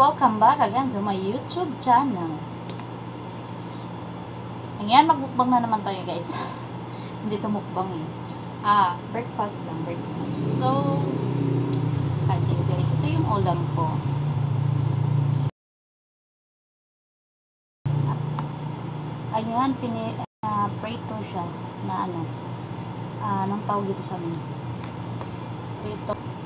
Welcome back again sa my YouTube channel. Ayan, magbukbang na naman tayo guys. Hindi to mukbang eh. Ah, breakfast lang, breakfast. So, kain tayo guys. Ito yung ulam ko. Ayan, pini, uh, prito siya na ano. Ah, anong tawag dito sa amin? Prito.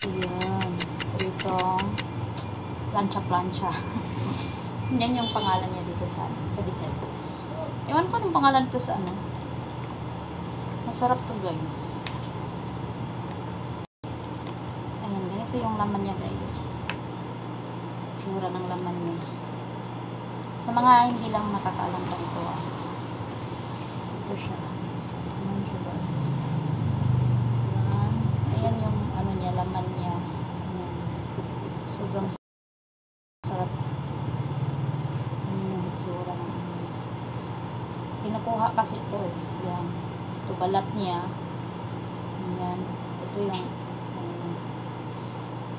Ayan. Pritong plancha-plancha. Yan yung pangalan niya dito sa, sa Vicente. Ewan ko anong pangalan to sa ano. Masarap to guys. Ayan, ganito yung laman niya guys. Tsura ng laman niya. Sa mga hindi lang nakakaalam pa ito ah. So, ito siya. Ayan siya guys. Ayan. Ayan yung ano niya, laman niya. Ayan. Sobrang sarap. Ayan yung hitsura ng ano niya. Kasi ito eh. Ayan. Ito balat niya. Ayan. Ito yung niya.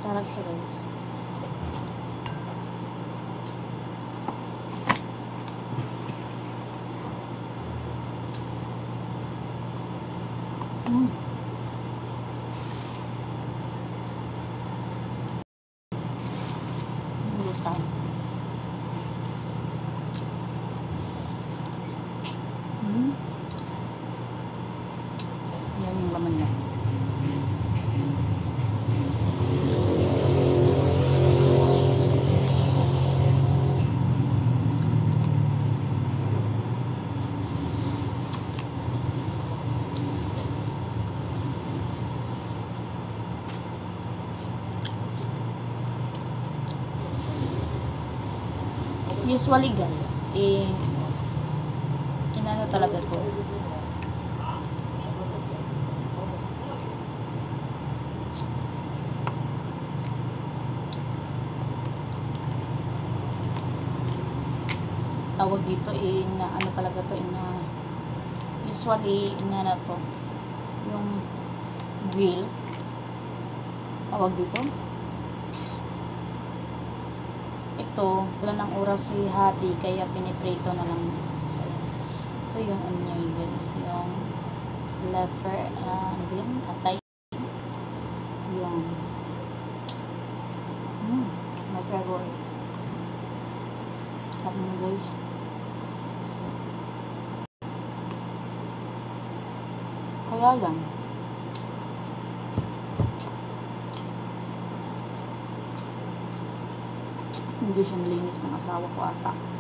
Sarap siya guys. Mm. Lutan. Mm. Yan yung laman niya. Usually guys, eh, inano talaga to. Tawag dito eh, na ano talaga to, eh, na usually, inano to, yung grill. Tawag dito. Ito, wala ng oras si Happy, kaya piniprito na lang. So, ito yung niya guys, yung lever, uh, ano ba yun? Atay. Yung, hmm, my favorite. Sabi mo guys. Kaya lang, hindi siya nilinis ng asawa ko ata.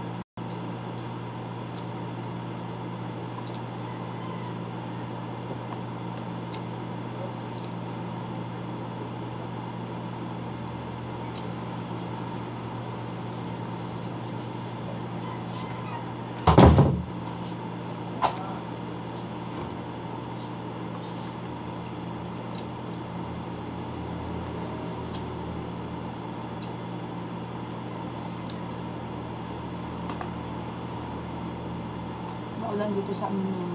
Maulan dito sa amin ngayon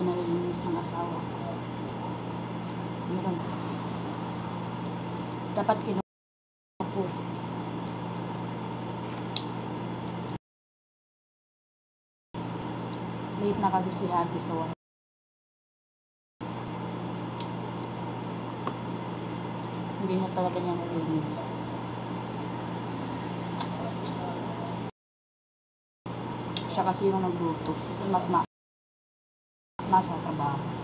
guys. pinalilinis ng asawa ko. Meron. Dapat kinuha Late na kasi si Happy sa work. Hindi na talaga niya nalinis. Siya kasi yung nagluto. Kasi mas ma masa trabaho.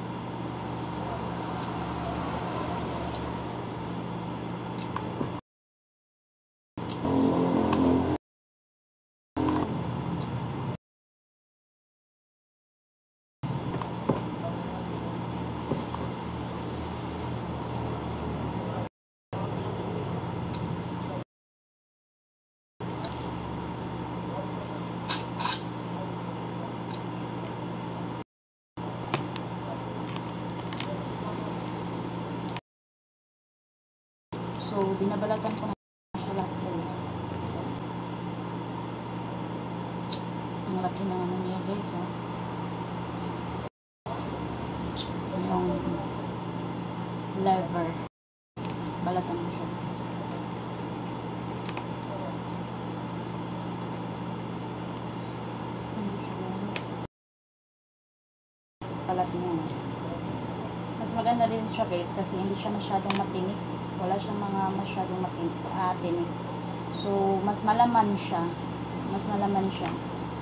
So, binabalatan ko na siya lahat guys. Ang laki ng ano niya guys ha. Yung lever. Balatan mo siya guys. Balat niya. Mas maganda rin siya guys kasi hindi siya masyadong matinik. Wala siyang mga masyadong matinik. Ah. So, mas malaman siya. Mas malaman siya.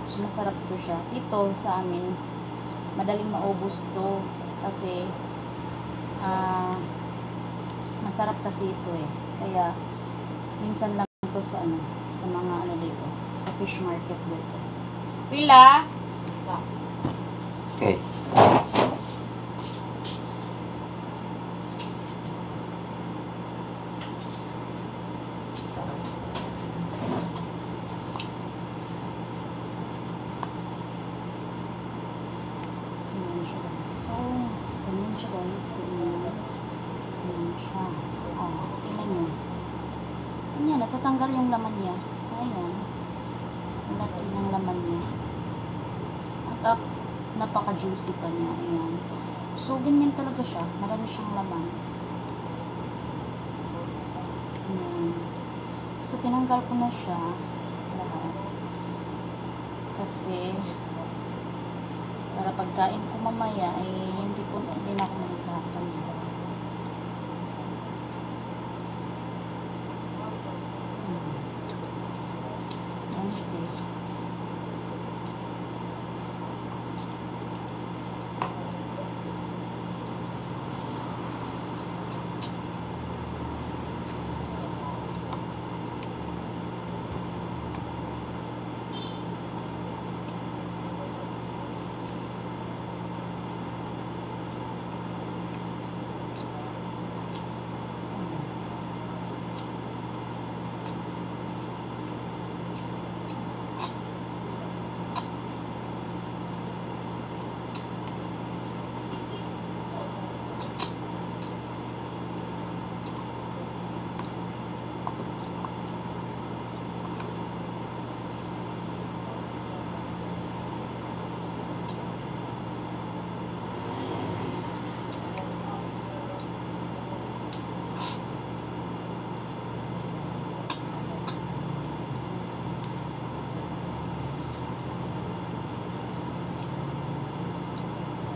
So, masarap to siya. Ito sa amin, madaling maubos to kasi ah masarap kasi ito eh. Kaya, minsan lang to sa ano, sa mga ano dito, sa fish market dito. Pila? Okay. Ganyan siya guys. So, ganyan siya guys. Ganyan. Ganyan siya. Oh, tingnan nyo. Ganyan, natatanggal yung laman niya. Ayan. Ang laki ng laman niya. At napaka-juicy pa niya. Ayan. So, ganyan talaga siya. Marami siyang laman. Ayan. So, tinanggal ko na siya. Lahat. Kasi, para pagkain ko mamaya ay hindi ko hindi na ako mahirapan diba? Mm. Ano siya guys?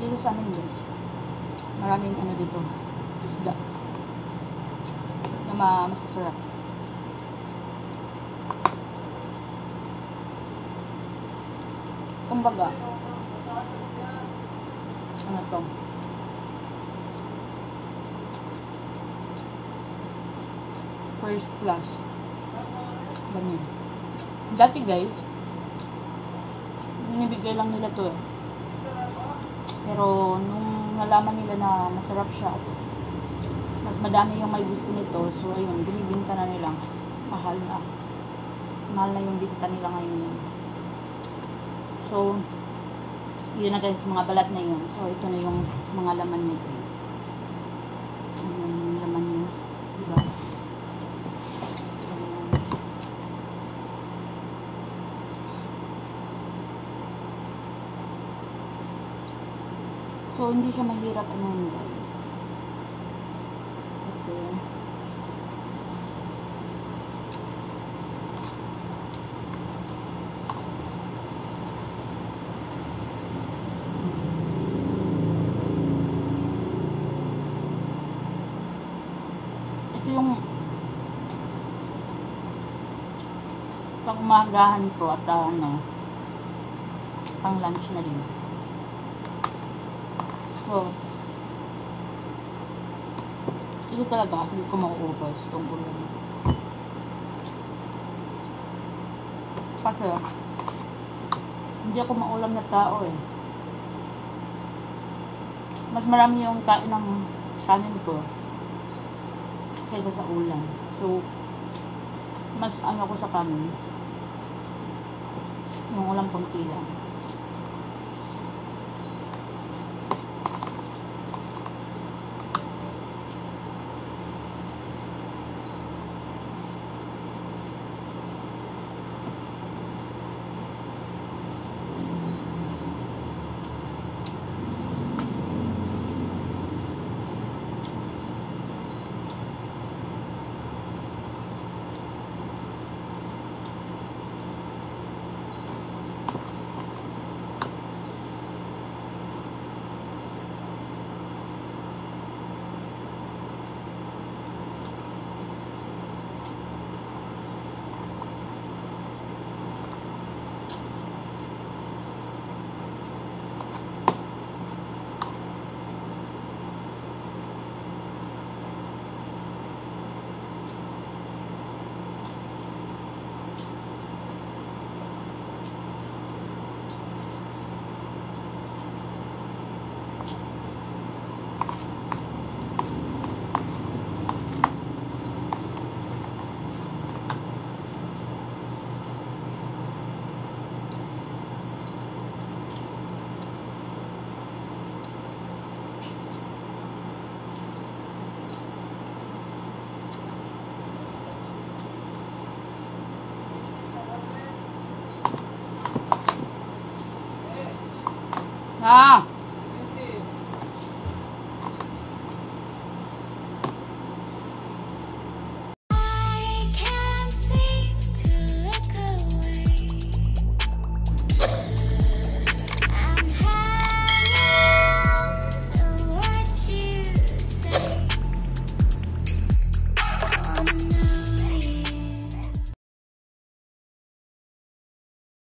Dito sa amin guys, maraming ano dito, isda na ma masasarap. Kumbaga, ano to? First class. Ganyan. Dati guys, binibigay lang nila to eh. Pero nung nalaman nila na masarap siya at mas madami yung may gusto nito, so ayun, binibinta na nila. Mahal na. Mahal na yung binta nila ngayon yun. So, yun na guys, mga balat na yun. So, ito na yung mga laman niya guys. So, hindi siya mahirap anuhin guys. Kasi, ito yung pagmagahan ko at ah, ano, pang lunch na rin. So, ito talaga, hindi ko mauubos itong ulam. Kasi, hindi ako maulam na tao eh. Mas marami yung kain ng kanin ko kaysa sa ulam. So, mas ano ko sa kanin. Yung ulam konti lang. Ah!